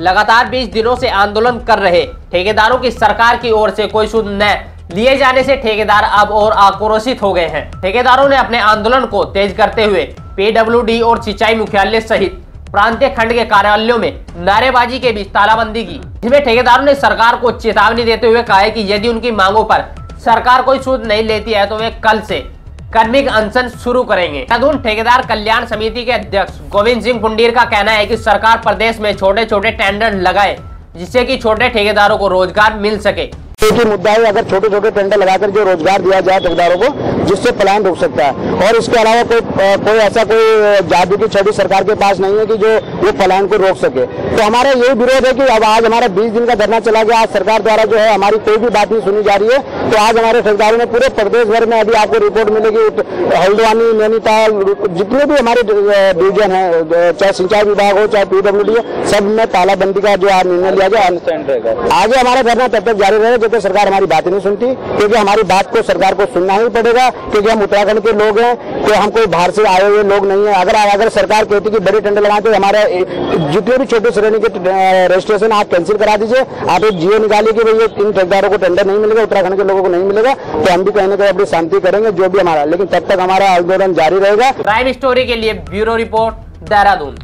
लगातार 20 दिनों से आंदोलन कर रहे। ठेकेदारों की सरकार की ओर से कोई सुध न लिए जाने से ठेकेदार अब और आक्रोशित हो गए हैं। ठेकेदारों ने अपने आंदोलन को तेज करते हुए पीडब्ल्यूडी और सिंचाई मुख्यालय सहित प्रांतीय खंड के कार्यालयों में नारेबाजी के बीच तालाबंदी की। जिसमें ठेकेदारों ने सरकार को चेतावनी देते हुए कहा है कि यदि उनकी मांगों पर सरकार कोई सूद नहीं लेती है तो वे कल से कर्मिक अनशन शुरू करेंगे। ठेकेदार कल्याण समिति के अध्यक्ष गोविंद सिंह पुंडीर का कहना है कि सरकार प्रदेश में छोटे छोटे टेंडर लगाए, जिससे कि छोटे ठेकेदारों को रोज़गार मिल सके। एक मुद्दा है, अगर छोटे छोटे टेंडर लगाकर जो रोज़गार दिया जाए ठेकेदारों को, जिससे पलायन रुक सकता है। और इसके अलावा कोई कोई ऐसा कोई जादू की छड़ी सरकार के पास नहीं है कि जो वो पलायन को रोक सके। तो हमारा यही विरोध है कि अब आज हमारा बीस दिन का धरना चला गया। आज सरकार द्वारा जो है, हमारी कोई भी बात नहीं सुनी जा रही है। तो आज हमारे ठेकेदारों ने पूरे प्रदेश भर में अभी आपको रिपोर्ट मिलेगी। हल्द्वानी नैनीताल जितने भी हमारे डिवीज़न है चाहे सिंचाई विभाग हो चाहे पीडब्ल्यू हो सब में तालाबंदी का जो आज निर्णय लिया गया आगे हमारा धरना तब तक जारी रहेगा जब तक सरकार हमारी बात नहीं सुनती क्योंकि हमारी बात को सरकार को सुनना ही पड़ेगा क्योंकि हम उत्तराखंड के लोग हैं तो हम कोई बाहर से आए हुए लोग नहीं है। अगर अगर सरकार कहती कि बड़े टेंडर लगाए तो हमारे जितने भी छोटे श्रेणी के रजिस्ट्रेशन आप कैंसिल करा दीजिए। आप एक जियो निकालिए कि भाई इन ठेकेदारों को टेंडर नहीं मिलेगा उत्तराखंड के लोगों लोगों को नहीं मिलेगा तो हम भी कहीं ना कहीं अपनी शांति करेंगे, जो भी हमारा। लेकिन तब तक हमारा आंदोलन जारी रहेगा। क्राइम स्टोरी के लिए ब्यूरो रिपोर्ट देहरादून।